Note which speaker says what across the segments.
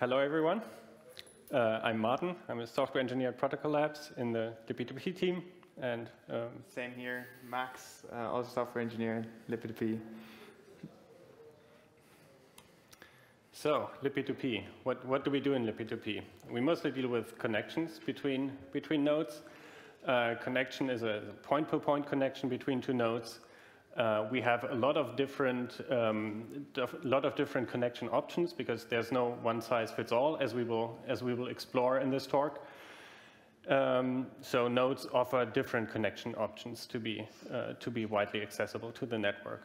Speaker 1: Hello, everyone. Uh, I'm Marten. I'm a software engineer at Protocol Labs in the lippy team. And
Speaker 2: um, same here, Max, uh, also software engineer at lippy
Speaker 1: So, lippy what, what do we do in lippy We mostly deal with connections between, between nodes. Uh, connection is a point-per-point -point connection between two nodes. Uh, we have a lot of different, um, lot of different connection options because there's no one size fits all, as we will, as we will explore in this talk. Um, so nodes offer different connection options to be, uh, to be widely accessible to the network.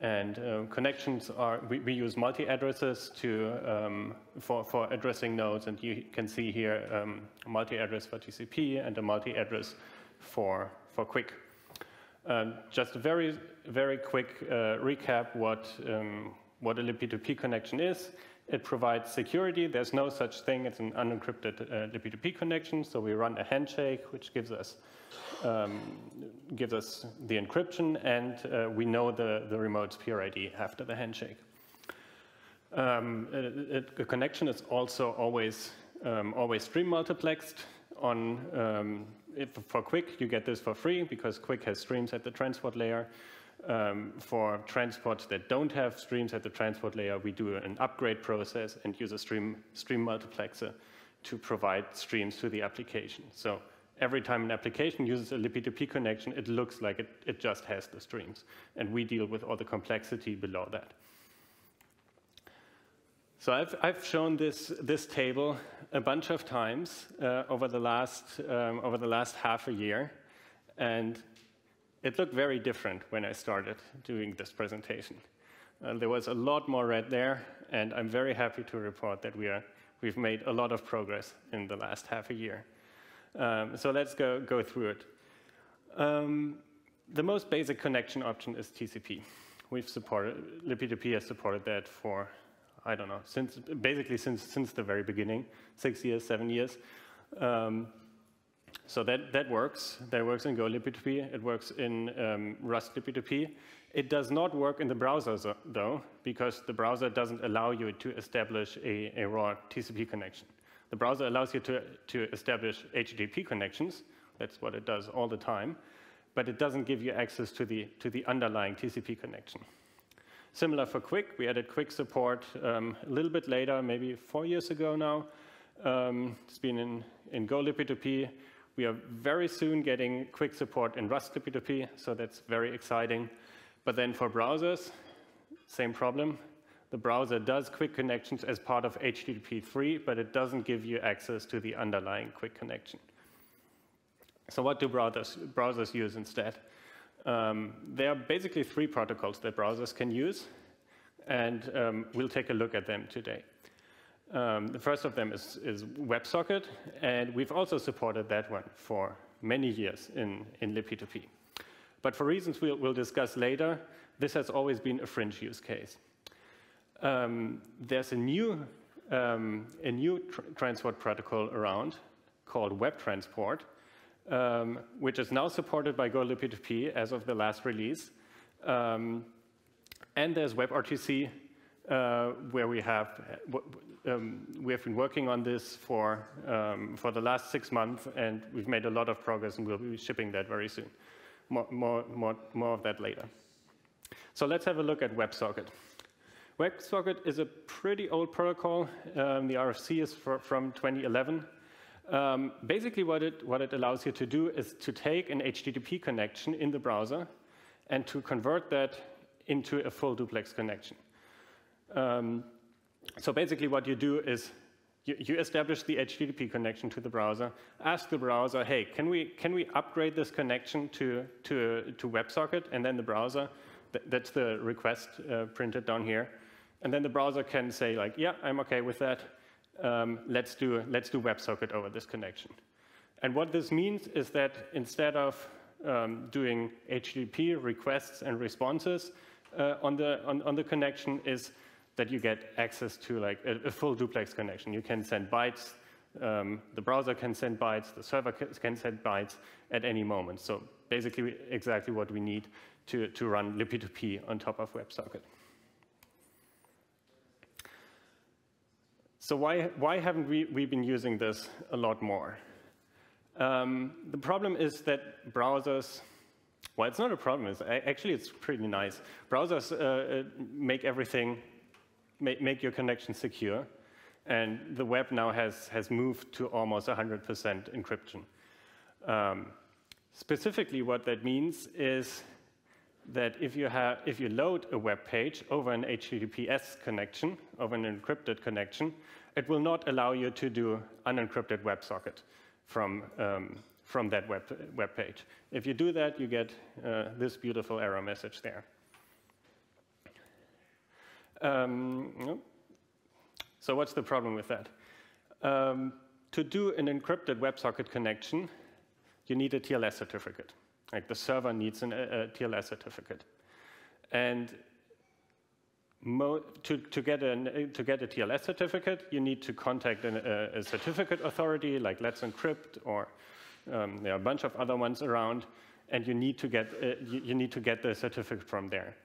Speaker 1: And uh, connections are, we, we use multi-addresses to, um, for, for addressing nodes, and you can see here um, multi-address for TCP and a multi-address for, for QUIC. Um, just a very, very quick uh, recap what, um, what a LibP2P connection is. It provides security. There's no such thing. It's an unencrypted uh, LibP2P connection. So we run a handshake, which gives us, um, gives us the encryption, and uh, we know the, the remote's peer ID after the handshake. Um, a, a, connection is also always, um, always stream multiplexed on um, if for QUIC, you get this for free because QUIC has streams at the transport layer. Um, for transports that don't have streams at the transport layer, we do an upgrade process and use a stream, stream multiplexer to provide streams to the application. So every time an application uses a libp2p connection, it looks like it, it just has the streams. And we deal with all the complexity below that. So I've, I've shown this, this table a bunch of times uh, over, the last, um, over the last half a year, and it looked very different when I started doing this presentation. Uh, there was a lot more red there, and I'm very happy to report that we are, we've made a lot of progress in the last half a year. Um, so let's go, go through it. Um, the most basic connection option is TCP. We've supported, libp2p has supported that for I don't know, since basically since since the very beginning, six years, seven years. Um, so that that works. That works in Go libp2p. It works in um, Rust libp2p. It does not work in the browser though, because the browser doesn't allow you to establish a, a raw TCP connection. The browser allows you to, to establish HTTP connections. That's what it does all the time. But it doesn't give you access to the, to the underlying TCP connection. Similar for QUIC, we added QUIC support um, a little bit later, maybe four years ago now. Um, it's been in, in Go libp2p. We are very soon getting QUIC support in Rust libp2p, so that's very exciting. But then for browsers, same problem. The browser does QUIC connections as part of HTTP 3, but it doesn't give you access to the underlying QUIC connection. So what do browsers, browsers use instead? Um, there are basically three protocols that browsers can use, and um, we'll take a look at them today. Um, the first of them is, is, WebSocket, and we've also supported that one for many years in, in libp2p. But for reasons we'll, we'll, discuss later, this has always been a fringe use case. Um, there's a new, um, a new tr transport protocol around called WebTransport, um, which is now supported by Go libp2p as of the last release. Um, and there's WebRTC, uh, where we have um, we have been working on this for um, for the last six months, and we've made a lot of progress, and we'll be shipping that very soon. More more more more of that later. So let's have a look at WebSocket. WebSocket is a pretty old protocol. Um, the RFC is for, from 2011. Um, basically, what it, what it allows you to do is to take an HTTP connection in the browser and to convert that into a full duplex connection. Um, so basically, what you do is you, you, establish the HTTP connection to the browser, ask the browser, hey, can we, can we upgrade this connection to, to, to WebSocket? And then the browser, th that's the request uh, printed down here. And then the browser can say, like, yeah, I'm OK with that um, let's, do, let's do WebSocket over this connection. And what this means is that instead of um, doing HTTP requests and responses uh, on, the, on, on, the connection is that you get access to like a, a full duplex connection. You can send bytes, um, the browser can send bytes, the server can send bytes at any moment. So basically exactly what we need to, to run libp2p on top of WebSocket. So why, why haven't we, we been using this a lot more? Um, the problem is that browsers, well, it's not a problem. It's, actually, it's pretty nice. Browsers uh, uh, make everything, make, make your connection secure. And the web now has, has moved to almost 100% encryption. Um, specifically, what that means is that if you, have, if you load a web page over an HTTPS connection, over an encrypted connection, it will not allow you to do unencrypted WebSocket from, um, from that web, web page. If you do that, you get uh, this beautiful error message there. Um, so what's the problem with that? Um, to do an encrypted WebSocket connection, you need a TLS certificate. Like the server needs an, a, a TLS certificate. And to, to, get an, to get a TLS certificate, you need to contact an, a, a, certificate authority like Let's Encrypt or um, there are a bunch of other ones around, and you need to get, uh, you, you, need to get the certificate from there.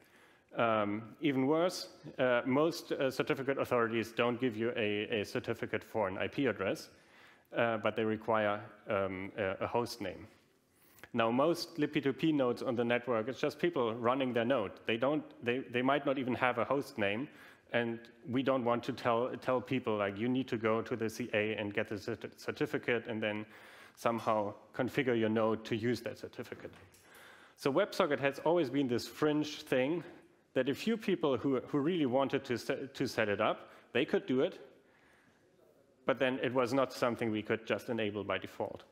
Speaker 1: Um, even worse, uh, most uh, certificate authorities don't give you a, a certificate for an IP address, uh, but they require um, a, a host name. Now, most libp2p nodes on the network, it's just people running their node. They, don't, they, they might not even have a host name, and we don't want to tell, tell people, like, you need to go to the CA and get the certificate and then somehow configure your node to use that certificate. So WebSocket has always been this fringe thing that a few people who, who really wanted to, set, to set it up, they could do it, but then it was not something we could just enable by default.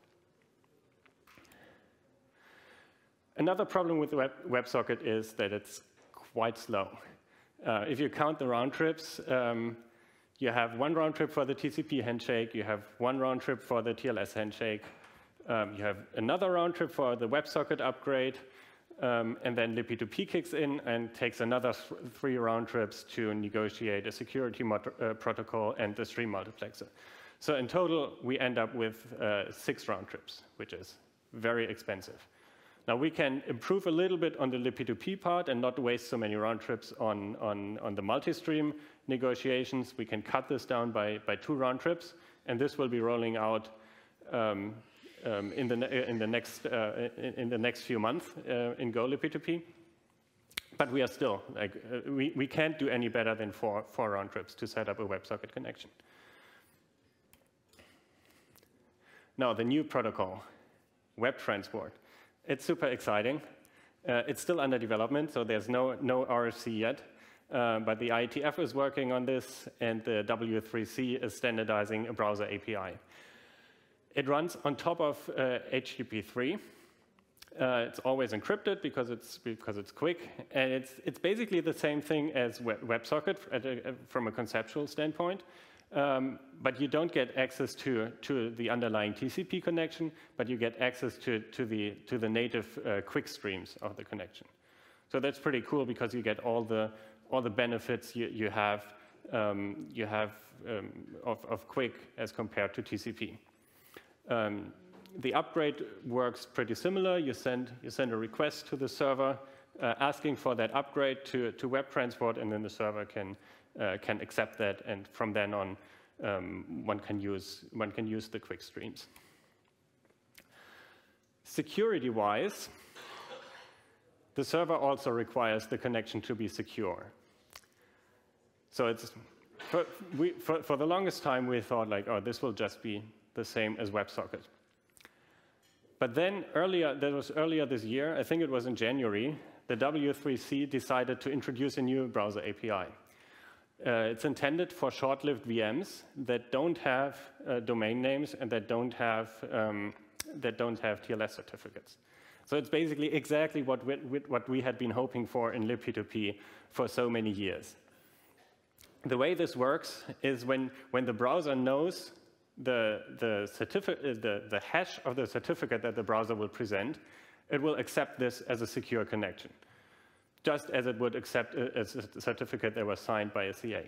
Speaker 1: Another problem with Web, WebSocket is that it's quite slow. Uh, if you count the round trips, um, you have one round trip for the TCP handshake, you have one round trip for the TLS handshake, um, you have another round trip for the WebSocket upgrade, um, and then libp2p kicks in and takes another th three round trips to negotiate a security uh, protocol and the stream multiplexer. So in total, we end up with uh, six round trips, which is very expensive. Now we can improve a little bit on the libp2p part and not waste so many round trips on, on, on the multi-stream negotiations. We can cut this down by, by two round trips, and this will be rolling out um, um, in, the, in, the next, uh, in, the next few months uh, in Go libp2p. But we are still, like, uh, we, we can't do any better than four, four round trips to set up a WebSocket connection. Now, the new protocol, Web Transport. It's super exciting. Uh, it's still under development, so there's no, no RFC yet. Uh, but the IETF is working on this, and the W3C is standardizing a browser API. It runs on top of uh, HTTP3. Uh, it's always encrypted because it's because it's QUIC, and it's it's basically the same thing as WebSocket a, from a conceptual standpoint. Um, but you don't get access to, to the underlying TCP connection, but you get access to, to, the, to the native uh, QUIC streams of the connection. So that's pretty cool because you get all the, all the benefits you, you have, um, you have um, of, of QUIC as compared to TCP. Um, the upgrade works pretty similar. You send, you send a request to the server uh, asking for that upgrade to, to web transport, and then the server can, uh, can accept that, and from then on, um, one, can use, one can use the QUIC streams. Security-wise, the server also requires the connection to be secure. So it's, for, we, for, for the longest time, we thought like, oh, this will just be the same as WebSocket. But then earlier, that was earlier this year, I think it was in January, the W3C decided to introduce a new browser API. Uh, it's intended for short-lived VMs that don't have uh, domain names and that don't have um, that don't have TLS certificates. So it's basically exactly what we, what we had been hoping for in libp2p for so many years. The way this works is when, when the browser knows the, the, the, the hash of the certificate that the browser will present, it will accept this as a secure connection just as it would accept a, a certificate that was signed by a CA.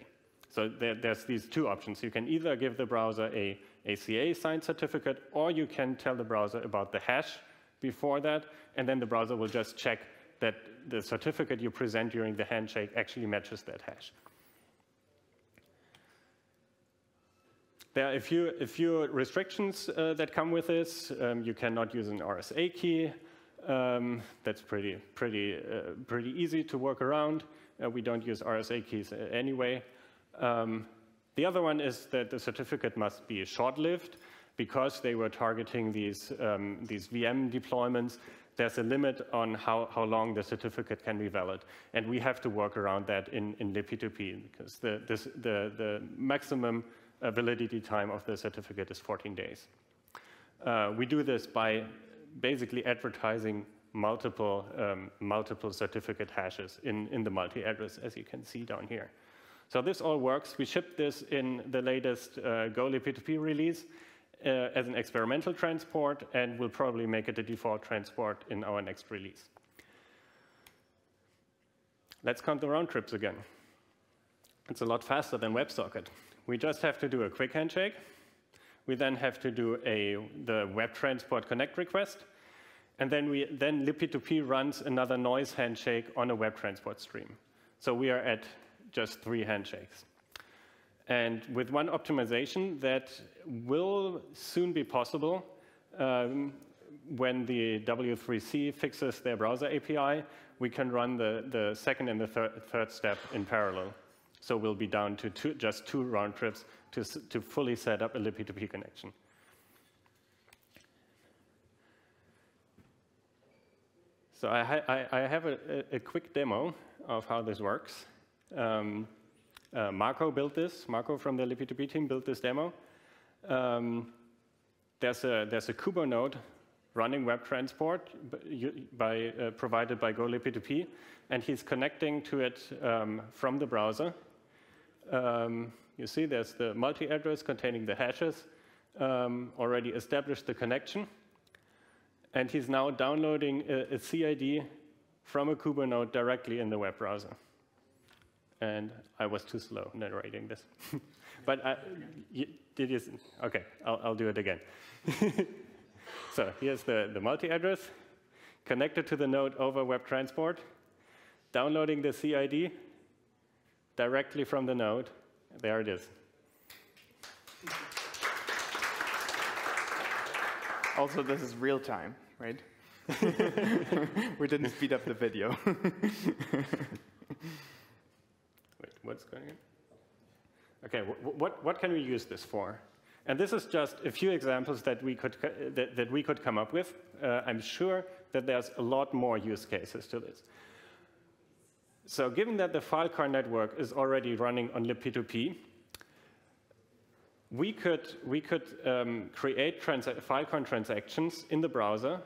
Speaker 1: So there, there's these two options. You can either give the browser a, a CA signed certificate, or you can tell the browser about the hash before that, and then the browser will just check that the certificate you present during the handshake actually matches that hash. There are a few, a few restrictions uh, that come with this. Um, you cannot use an RSA key. Um, that's pretty, pretty, uh, pretty easy to work around. Uh, we don't use RSA keys anyway. Um, the other one is that the certificate must be short-lived because they were targeting these, um, these VM deployments. There's a limit on how, how long the certificate can be valid. And we have to work around that in, in libp2p because the, this, the, the maximum validity time of the certificate is 14 days. Uh, we do this by basically advertising multiple, um, multiple certificate hashes in, in the multi-address, as you can see down here. So this all works. We shipped this in the latest uh, Go libp2p release uh, as an experimental transport, and we'll probably make it a default transport in our next release. Let's count the round trips again. It's a lot faster than WebSocket. We just have to do a QUIC handshake. We then have to do a, the web transport connect request. And then, we, then libp2p runs another noise handshake on a web transport stream. So we are at just three handshakes. And with one optimization that will soon be possible um, when the W3C fixes their browser API, we can run the, the second and the thir third step in parallel. So we'll be down to two, just two round trips to, to fully set up a libp2p connection. So I, I, I have a, a, quick demo of how this works. Um, uh, Marco built this. Marco from the libp2p team built this demo. Um, there's a there's a Kubo node running web transport by, uh, provided by Go libp2p, and he's connecting to it um, from the browser um, you see there's the multi-address containing the hashes, um, already established the connection. And he's now downloading a, a, CID from a Kubo node directly in the web browser. And I was too slow narrating this. but I, you, did you, okay, I'll, I'll do it again. so here's the, the multi-address, connected to the node over web transport, downloading the CID, directly from the node. There it is.
Speaker 2: Also, this is real time, right? we didn't speed up the video.
Speaker 1: Wait, what's going on? Okay, what, what can we use this for? And this is just a few examples that we could, that, that we could come up with. Uh, I'm sure that there's a lot more use cases to this. So given that the Filecoin network is already running on libp2p, we could, we could um, create trans Filecoin transactions in the browser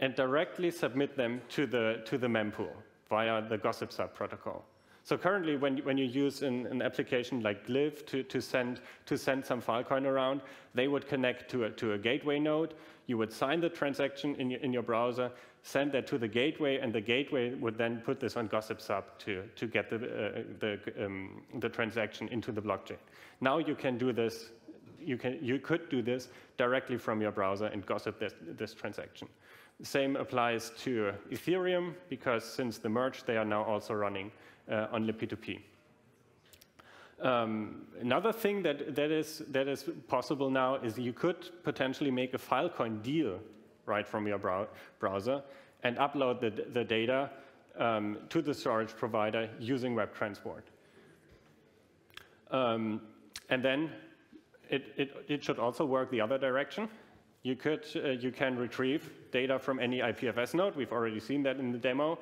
Speaker 1: and directly submit them to the, to the mempool via the gossip sub protocol. So currently, when, when you use an, an application like Glif to, to, send, to send some Filecoin around, they would connect to a, to a gateway node. You would sign the transaction in your, in your browser, send that to the gateway, and the gateway would then put this on Gossip Sub to, to get the, uh, the, um, the transaction into the blockchain. Now you can do this, you, can, you could do this directly from your browser and gossip this, this transaction. Same applies to Ethereum, because since the merge, they are now also running uh, on libp2p. Um, another thing that, that, is, that is possible now is you could potentially make a Filecoin deal right from your brow browser and upload the, the data um, to the storage provider using Web Transport. Um, and then it, it, it, should also work the other direction. You, could, uh, you can retrieve data from any IPFS node. We've already seen that in the demo.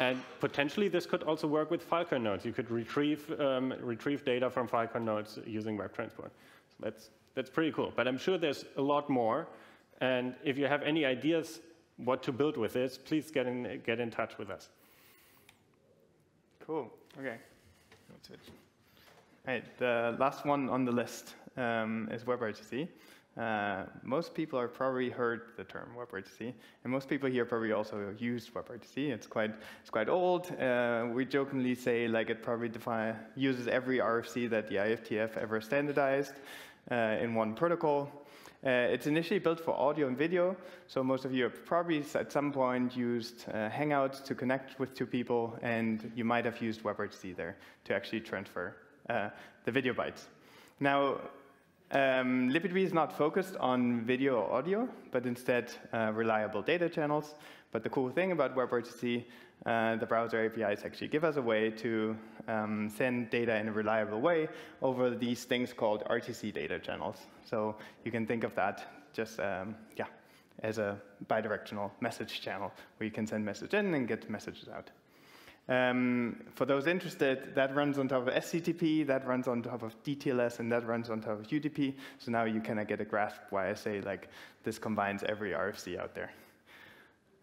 Speaker 1: And potentially this could also work with Filecoin nodes. You could retrieve, um, retrieve data from Filecoin nodes using Web Transport. So that's, that's pretty cool. But I'm sure there's a lot more. And if you have any ideas what to build with this, please get in, get in touch with us.
Speaker 2: Cool. Okay. It. Right. The last one on the list um, is WebRTC. Uh, most people have probably heard the term WebRTC, and most people here probably also use WebRTC. It's quite, it's quite old. Uh, we jokingly say like it probably uses every RFC that the IETF ever standardized uh, in one protocol. Uh, it's initially built for audio and video, so most of you have probably at some point used uh, Hangouts to connect with two people, and you might have used WebRTC there to actually transfer uh, the video bytes. Now, Um, LibP2P is not focused on video or audio, but instead uh, reliable data channels. But the cool thing about WebRTC, uh, the browser APIs actually give us a way to um, send data in a reliable way over these things called RTC data channels. So you can think of that just, um, yeah, as a bidirectional message channel where you can send message in and get messages out. Um, for those interested, that runs on top of SCTP, that runs on top of DTLS, and that runs on top of UDP. So now you kind of get a grasp why I say like this combines every RFC out there.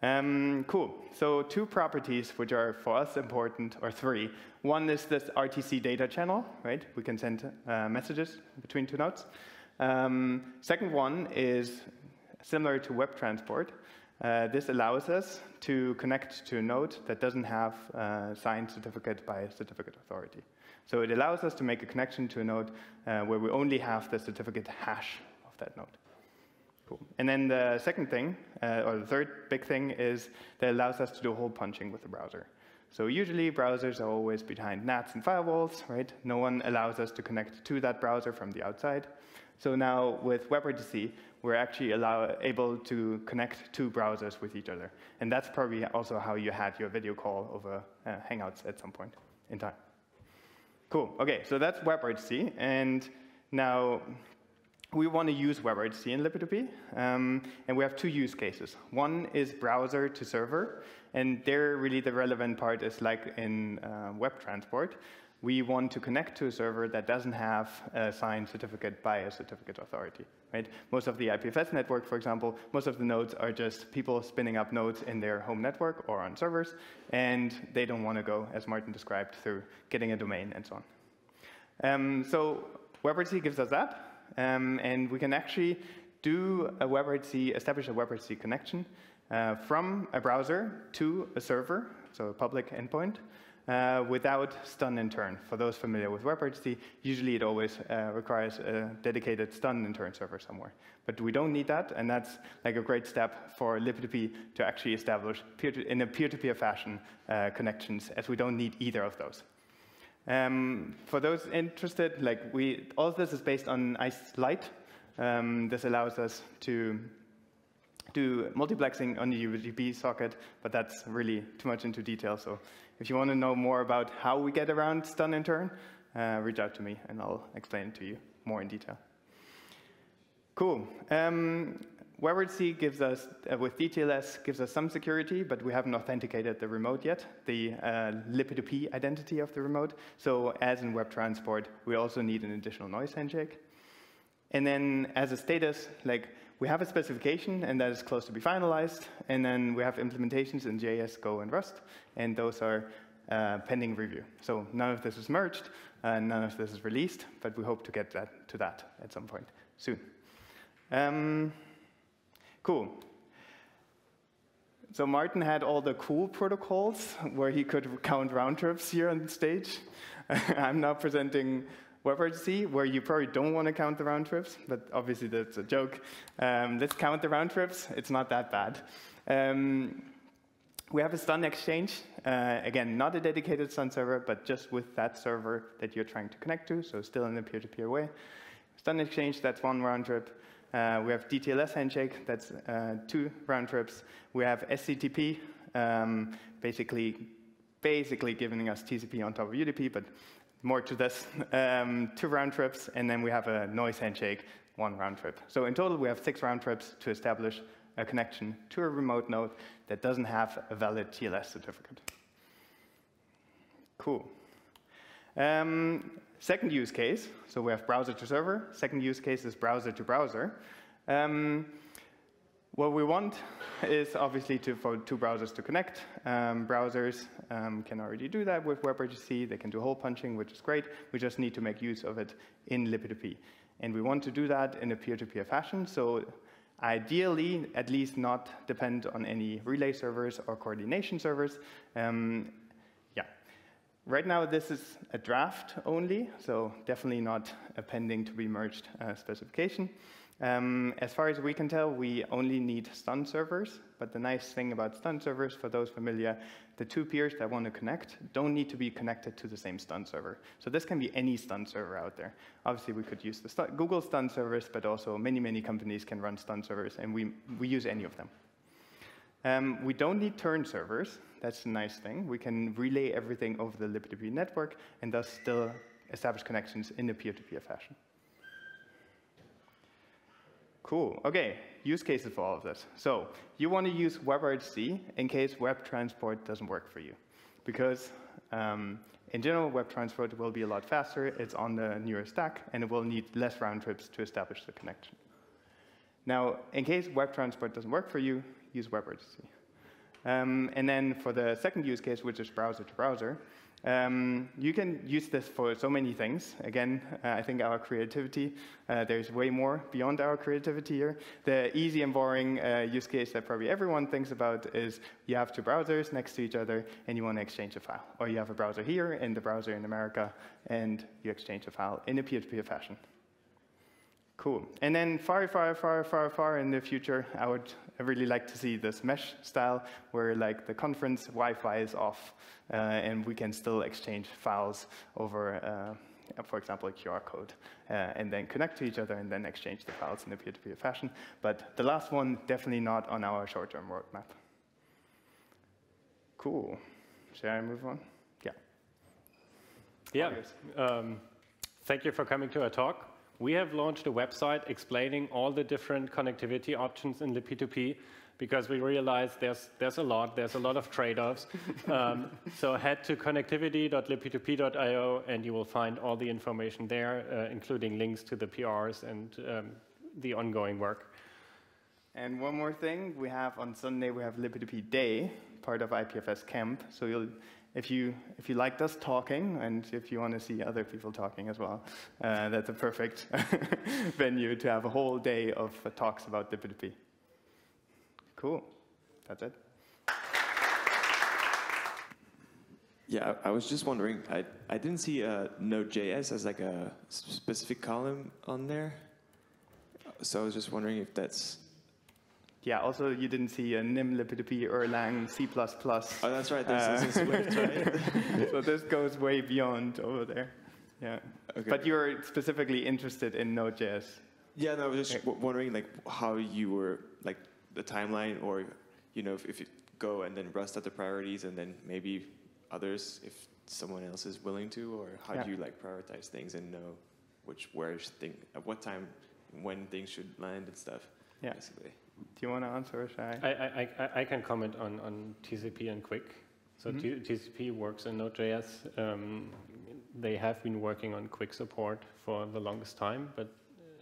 Speaker 2: Um, cool. So two properties which are for us important, or three. One is this RTC data channel, right? We can send uh, messages between two nodes. Um, second one is similar to web transport. Uh, this allows us to connect to a node that doesn't have a signed certificate by a certificate authority. So it allows us to make a connection to a node uh, where we only have the certificate hash of that node. Cool. And then the second thing, uh, or the third big thing, is that allows us to do hole punching with the browser. So usually browsers are always behind NATs and firewalls, right? No one allows us to connect to that browser from the outside. So now with WebRTC, we're actually allow, able to connect two browsers with each other. And that's probably also how you had your video call over uh, Hangouts at some point in time. Cool, okay, so that's WebRTC. And now we want to use WebRTC in LibP2P, um, and we have two use cases. One is browser to server, and there really the relevant part is like in uh, web transport. We want to connect to a server that doesn't have a signed certificate by a certificate authority. Right? Most of the IPFS network, for example, most of the nodes are just people spinning up nodes in their home network or on servers, and they don't want to go, as Marten described, through getting a domain and so on. Um, so WebRTC gives us that, um, and we can actually do a WebRTC, establish a WebRTC connection uh, from a browser to a server, so a public endpoint, uh, without stun and turn. For those familiar with WebRTC, usually it always uh, requires a dedicated stun and turn server somewhere. But we don't need that, and that's like a great step for libp2p to actually establish peer -to, in a peer-to-peer -peer fashion uh, connections, as we don't need either of those. Um, for those interested, like we, all this is based on ICE Lite. Um, this allows us to do multiplexing on the UDP socket, but that's really too much into detail. So if you want to know more about how we get around stun and turn, uh, reach out to me and I'll explain it to you more in detail. Cool. Um, WebRTC gives us, uh, with DTLS, gives us some security, but we haven't authenticated the remote yet, the uh, LibP2P identity of the remote. So as in web transport, we also need an additional noise handshake. And then as a status, like we have a specification, and that is close to be finalized. And then we have implementations in JS, Go, and Rust, and those are uh, pending review. So none of this is merged, and none of this is released, but we hope to get that, to that at some point soon. Um, Cool. So Marten had all the cool protocols where he could count round trips here on stage. I'm now presenting WebRTC, where you probably don't want to count the round trips, but obviously that's a joke. Um, let's count the round trips. It's not that bad. Um, we have a stun exchange. Uh, again, not a dedicated stun server, but just with that server that you're trying to connect to, so still in a peer-to-peer -peer way. Stun exchange, that's one round trip. Uh, we have DTLS handshake, that's uh, two round trips. We have SCTP, um, basically, basically giving us TCP on top of UDP, but more to this, um, two round trips, and then we have a noise handshake, one round trip. So in total, we have six round trips to establish a connection to a remote node that doesn't have a valid TLS certificate. Cool. Um, second use case, so we have browser to server. Second use case is browser to browser. Um, what we want is obviously to, for two browsers to connect. Um, browsers um, can already do that with WebRTC. They can do hole punching, which is great. We just need to make use of it in libp2p. And we want to do that in a peer-to-peer -peer fashion. So ideally, at least not depend on any relay servers or coordination servers. Um, Right now, this is a draft only, so definitely not a pending to be merged uh, specification. Um, as far as we can tell, we only need stun servers, but the nice thing about stun servers, for those familiar, the two peers that want to connect don't need to be connected to the same stun server. So this can be any stun server out there. Obviously, we could use the Google stun servers, but also many, many companies can run stun servers, and we, we use any of them. Um, we don't need turn servers. That's a nice thing. We can relay everything over the libp2p network and thus still establish connections in a peer-to-peer -peer fashion. Cool. OK, use cases for all of this. So you want to use WebRTC in case web transport doesn't work for you. Because um, in general, web transport will be a lot faster. It's on the newer stack, and it will need less round trips to establish the connection. Now, in case web transport doesn't work for you, use WebRTC. Um, and then for the second use case, which is browser to browser, um, you can use this for so many things. Again, uh, I think our creativity, uh, there's way more beyond our creativity here. The easy and boring uh, use case that probably everyone thinks about is you have two browsers next to each other and you want to exchange a file. Or you have a browser here and the browser in America and you exchange a file in a peer-to-peer -peer fashion. Cool. And then far, far, far, far, far in the future, I would really like to see this mesh style where like the conference Wi-Fi is off uh, and we can still exchange files over, uh, for example, a QR code, uh, and then connect to each other and then exchange the files in a peer-to-peer -peer fashion. But the last one, definitely not on our short-term roadmap. Cool. Shall I move on? Yeah.
Speaker 1: Yeah. Um, thank you for coming to our talk. We have launched a website explaining all the different connectivity options in the P2P because we realized there's, there's a lot, there's a lot of trade-offs. um, so head to connectivity.libp2p.io and you will find all the information there, uh, including links to the PRs and um, the ongoing work.
Speaker 2: And one more thing, we have on Sunday, we have libp2p Day, part of IPFS Camp. So you'll if you, if you liked us talking and if you want to see other people talking as well, uh, that's a perfect venue to have a whole day of talks about libp2p. Cool. That's it.
Speaker 3: Yeah, I, I was just wondering, I, I didn't see uh, Node.js as like a specific column on there. So I was just wondering if that's
Speaker 2: yeah, also you didn't see a NIM, libp2p, Erlang, C++.
Speaker 3: Oh, that's right. This uh, is right?
Speaker 2: so this goes way beyond over there. Yeah. Okay. But you're specifically interested in Node.js.
Speaker 3: Yeah, no, I was just okay. wondering like how you were, like the timeline or, you know, if, if you go and then rust at the priorities and then maybe others if someone else is willing to, or how yeah. do you like prioritize things and know which, where, thing, at what time, when things should land and stuff,
Speaker 2: yeah. basically. Do you want to answer, or I?
Speaker 1: I, I, I can comment on, on TCP and QUIC. So mm -hmm. TCP works in Node.js. Um, they have been working on QUIC support for the longest time, but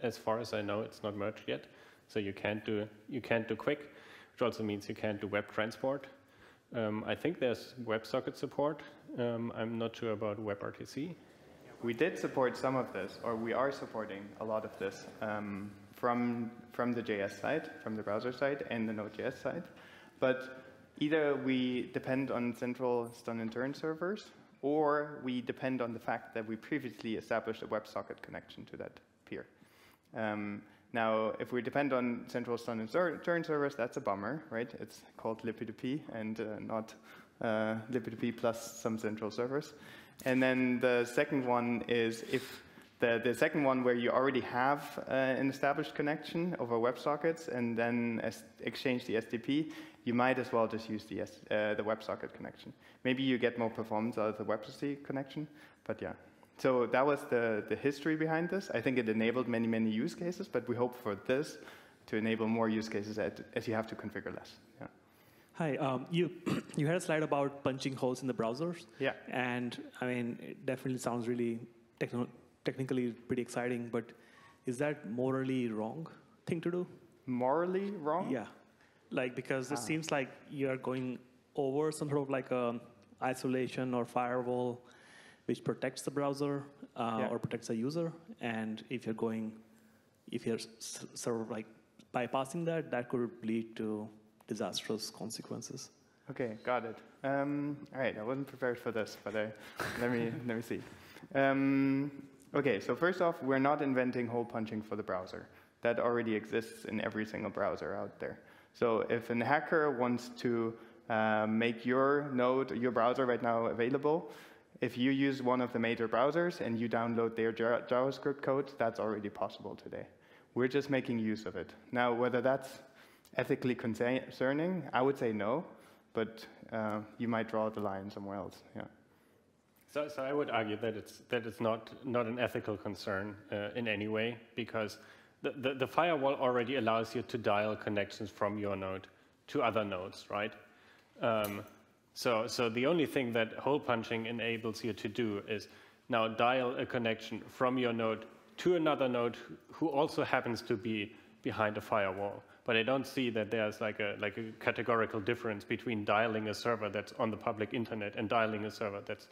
Speaker 1: as far as I know, it's not merged yet. So you can't do you can't do QUIC, which also means you can't do web transport. Um, I think there's WebSocket support. Um, I'm not sure about WebRTC.
Speaker 2: We did support some of this, or we are supporting a lot of this. Um, from, from the JS side, from the browser side, and the Node.js side. But either we depend on central stun and turn servers, or we depend on the fact that we previously established a WebSocket connection to that peer. Um, now, if we depend on central stun and turn servers, that's a bummer, right? It's called libp2p and uh, not uh, libp2p plus some central servers. And then the second one is if the, the second one where you already have uh, an established connection over WebSockets and then exchange the SDP, you might as well just use the, uh, the WebSocket connection. Maybe you get more performance out of the WebRTC connection, but yeah. So that was the, the history behind this. I think it enabled many, many use cases, but we hope for this to enable more use cases as you have to configure less. Yeah.
Speaker 4: Hi, um, you you had a slide about punching holes in the browsers.
Speaker 2: Yeah.
Speaker 4: And I mean, it definitely sounds really techno technically pretty exciting, but is that morally wrong thing to do?
Speaker 2: Morally wrong?
Speaker 4: Yeah. Like, because ah. it seems like you're going over some sort of like a isolation or firewall which protects the browser uh, yeah. or protects the user. And if you're going, if you're sort of like bypassing that, that could lead to disastrous consequences.
Speaker 2: Okay, got it. Um, all right, I wasn't prepared for this, but I, let me let me see. Um, Okay, so first off, we're not inventing hole punching for the browser. That already exists in every single browser out there. So if a hacker wants to uh, make your node, your browser right now available. If you use one of the major browsers and you download their JavaScript code, that's already possible today. We're just making use of it. Now, whether that's ethically concerning, I would say no, but uh, you might draw the line somewhere else. Yeah.
Speaker 1: So, so I would argue that it's that it's not not an ethical concern uh, in any way because the, the, the firewall already allows you to dial connections from your node to other nodes, right? Um, so, so the only thing that hole punching enables you to do is now dial a connection from your node to another node who also happens to be behind a firewall. But I don't see that there's like a, like a categorical difference between dialing a server that's on the public internet and dialing a server that's,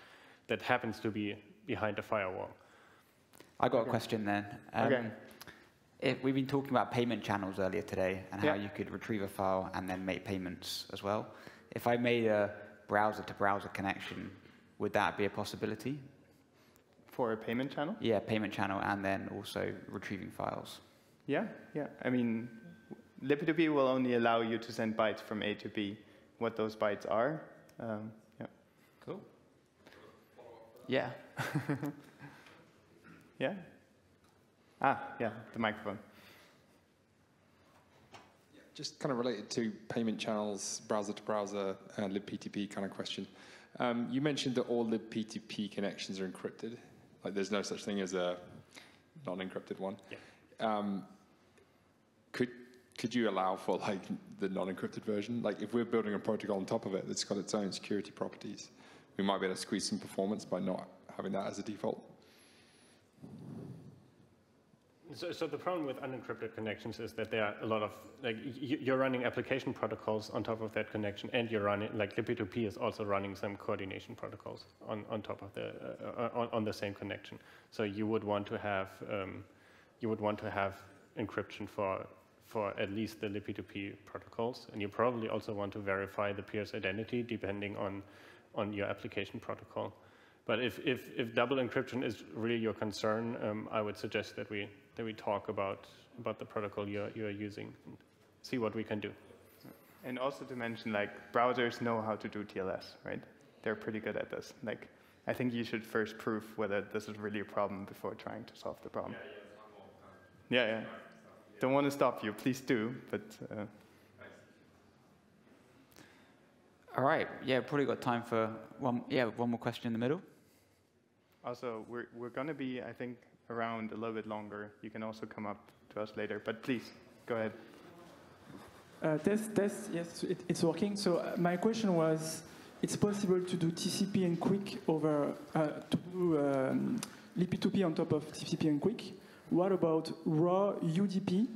Speaker 1: that happens to be behind a firewall.
Speaker 5: I got okay. a question then.
Speaker 2: Um, okay.
Speaker 5: If we've been talking about payment channels earlier today and how yeah. you could retrieve a file and then make payments as well. If I made a browser to browser connection, would that be a possibility?
Speaker 2: For a payment channel?
Speaker 5: Yeah, payment channel and then also retrieving files.
Speaker 2: Yeah, yeah. I mean, libp2p will only allow you to send bytes from A to B. What those bytes are, um, yeah.
Speaker 5: Cool. Yeah.
Speaker 2: yeah? Ah, yeah, the microphone.
Speaker 6: Just kind of related to payment channels, browser to browser, uh, libp2p kind of question. Um, you mentioned that all libp2p connections are encrypted. Like there's no such thing as a non-encrypted one.
Speaker 1: Yeah.
Speaker 6: Um, could could you allow for like the non-encrypted version? Like if we're building a protocol on top of it that's got its own security properties, we might be able to squeeze some performance by not having that as a default.
Speaker 1: So, so, the problem with unencrypted connections is that there are a lot of, like, you're running application protocols on top of that connection, and you're running, like, libp2p is also running some coordination protocols on, on top of the, uh, on, on, the same connection. So you would want to have, um, you would want to have encryption for, for at least the libp2p protocols, and you probably also want to verify the peer's identity depending on, on your application protocol. But if, if, if double encryption is really your concern, um, I would suggest that we that we talk about about the protocol you're you're using and see what we can do.
Speaker 2: And also to mention, like browsers know how to do TLS, right? They're pretty good at this. Like, I think you should first prove whether this is really a problem before trying to solve the problem. Yeah, yeah. yeah. Don't want to stop you, please do, but. Uh,
Speaker 5: All right. Yeah, probably got time for one. Yeah, one more question in the middle.
Speaker 2: Also, we're we're going to be, I think, around a little bit longer. You can also come up to us later, but please, go ahead.
Speaker 7: Uh, test, test, yes, it, it's working. So uh, my question was, it's possible to do TCP and QUIC over, uh, to do um, libp2p on top of TCP and QUIC. What about raw UDP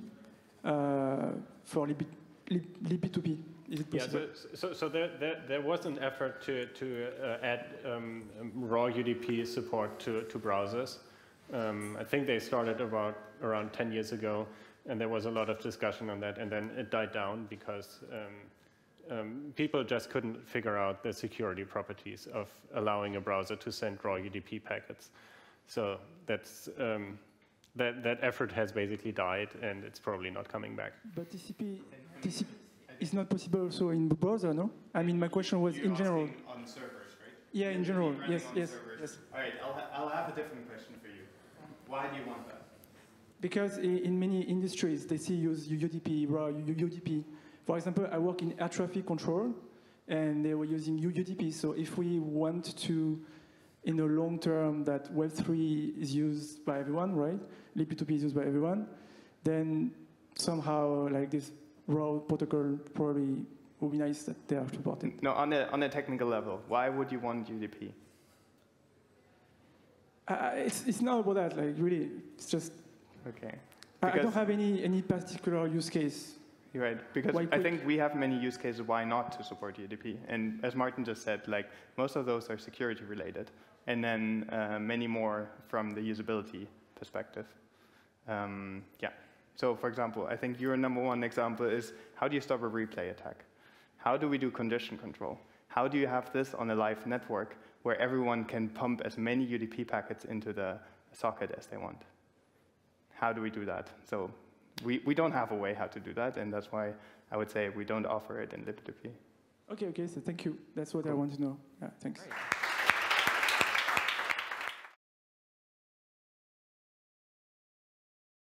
Speaker 7: uh, for lip, libp2p? Is it possible?
Speaker 1: Yeah, so, so, so there, there, there, was an effort to, to uh, add um, raw UDP support to, to browsers. Um, I think they started about around 10 years ago, and there was a lot of discussion on that, and then it died down because um, um, people just couldn't figure out the security properties of allowing a browser to send raw UDP packets. So that's um, that that effort has basically died, and it's probably not coming back.
Speaker 7: But TCP, TCP is not possible also in the browser, no? I mean, my question was
Speaker 2: You're
Speaker 7: in general.
Speaker 2: On servers, right?
Speaker 7: Yeah, in general. Yes, yes, yes.
Speaker 2: All right, I'll, ha I'll have a different question for you. Why do you want that?
Speaker 7: Because in many industries, they see use UDP, raw UDP. For example, I work in air traffic control, and they were using UDP. So if we want to, in the long term, that Web3 is used by everyone, right? libp2p is used by everyone, then somehow like this raw protocol probably would be nice that they are supported.
Speaker 2: No, on a, on a technical level, why would you want UDP?
Speaker 7: Uh, it's, it's not about that, like really, it's just.
Speaker 2: Okay.
Speaker 7: I, I don't have any, any particular use case.
Speaker 2: You're right, because I think we have many use cases why not to support UDP. And as Marten just said, like most of those are security related, and then uh, many more from the usability perspective. Um, yeah. So for example, I think your number one example is how do you stop a replay attack? How do we do condition control? How do you have this on a live network where everyone can pump as many UDP packets into the socket as they want? How do we do that? So we, we don't have a way how to do that, and that's why I would say we don't offer it in libp2p.
Speaker 7: Okay, okay, so thank you. That's what I want to know. Yeah, thanks.
Speaker 5: Great.